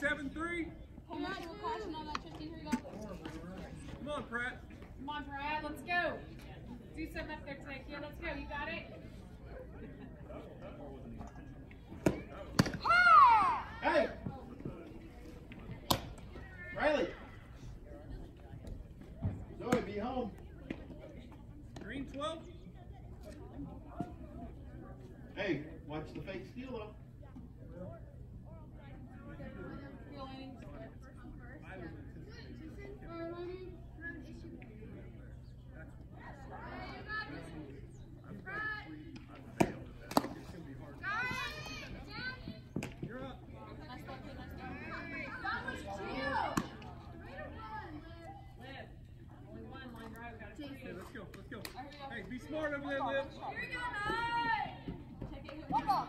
Seven three. Come on, we're crashing on that 15. Here we go. Come on, Pratt. Come on, Brad, let's go. Do something up there today, kid. Let's go. You got it? Hey! Rylee! Zoe, be home. Green twelve. Hey, watch the fake steal though. Let's go, let's go. Hey, be smart over there, Liv. Here we go, nine. One ball.